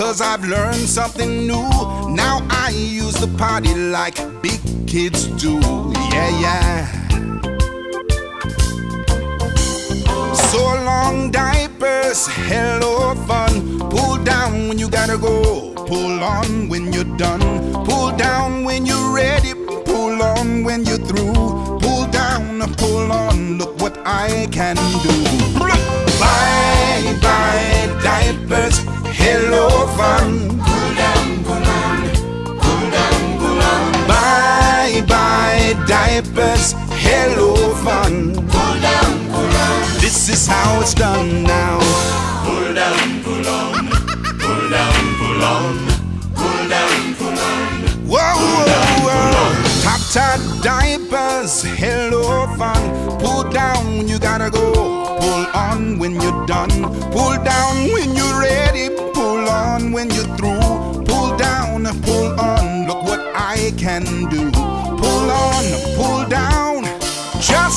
cause I've learned something new. Now I use the party like big kids do. Yeah, yeah. So long diapers, hello fun. Pull down when you gotta go. Pull on when you're done. Pull down when you're ready. Pull on when you're through. Pull down, pull on. Look what I can do. Bye bye diapers, hello fun. Pull down, pull on. Pull down, pull on. Bye bye diapers, hello down, pull on. This is how it's done now. Pull down, pull on. Pull down, pull on. Pull down, pull on. Whoa, whoa, whoa. Top top diapers, hello fun. Pull down when you gotta go. Pull on when you're done.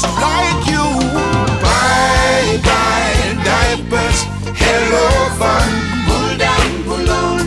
Just like you. Bye bye diapers, hello fun. Pull down, pull on.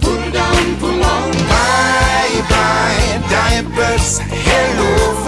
Pull down, pull on. Bye bye diapers, hello fun.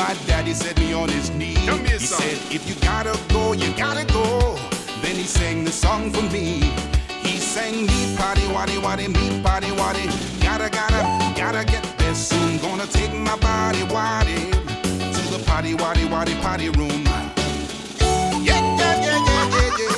my daddy set me on his knee. he song. said, if you gotta go, you gotta go. Then he sang the song for me. He sang me potty waddy waddy, me potty waddy. Gotta gotta gotta get there soon. Gonna take my body waddy to the potty waddy waddy potty room. Yeah yeah yeah yeah yeah yeah.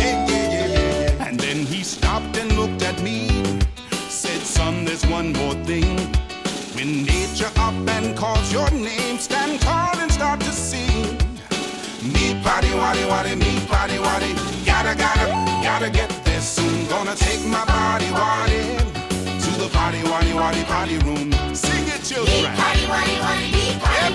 Yeah yeah yeah yeah yeah. And then he stopped and looked at me. Said, son, there's one more thing. When nature up and calls your name, stand tall and start to sing. Me potty, waddy, waddy, me potty, waddy. Gotta, gotta, gotta get this soon. Gonna take my body, waddy, to the potty, waddy, waddy, party room. Sing it, children. Me potty, waddy, waddy, me potty. Yeah.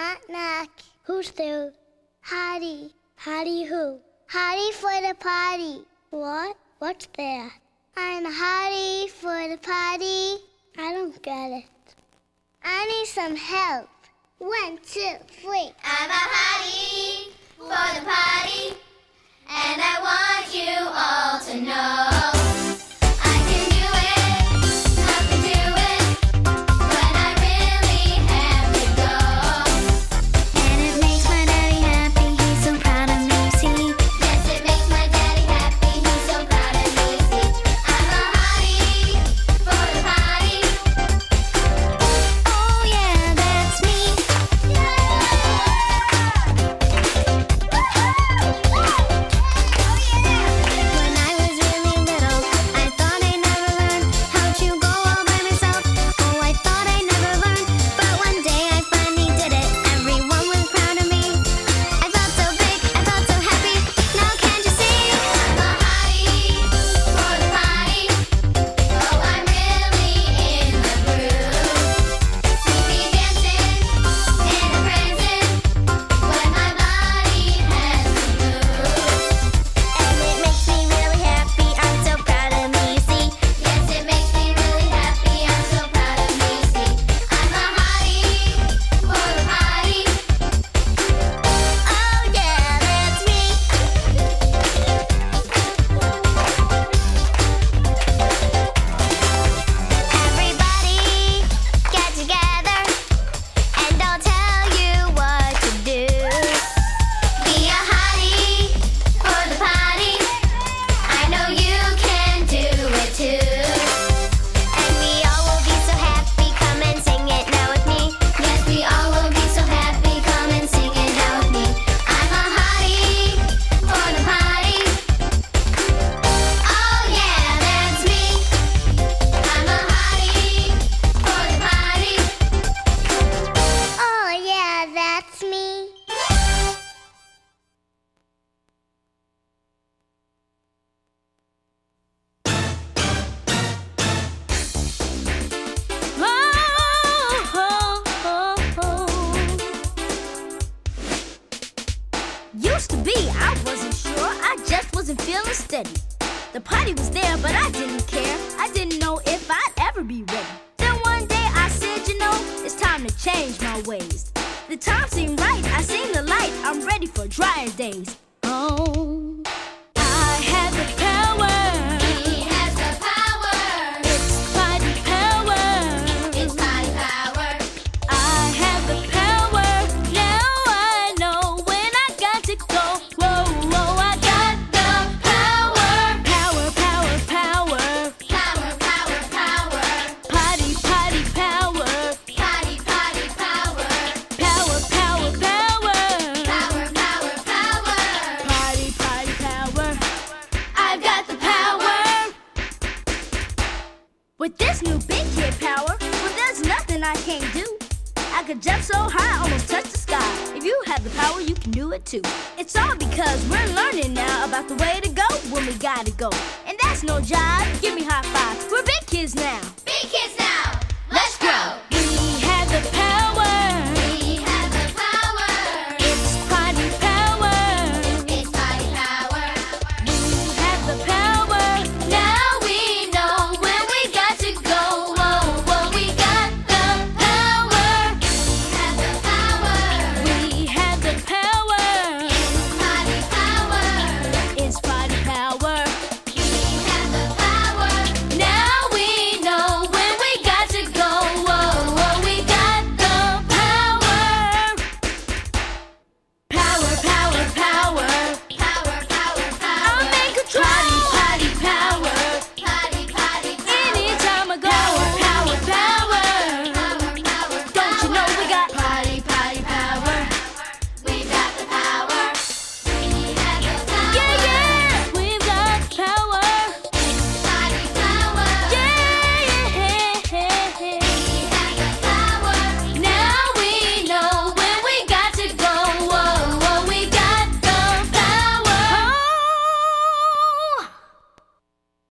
Knock, knock. Who's there? Hottie. Hottie who? Hottie for the party. What? What's there? I'm hottie for the party. I don't get it. I need some help. One, two, three. I'm a hottie for the party. Steady. The party was there, but I didn't care. I didn't know if I'd ever be ready. Then one day I said, you know, it's time to change my ways. The time seemed right, I seen the light, I'm ready for drier days. Oh, I have the power. With this new big kid power, well, there's nothing I can't do. I could jump so high, almost touch the sky. If you have the power, you can do it too. It's all because we're learning now about the way to go when we gotta go. And that's no job. Give me high five. We're big kids now.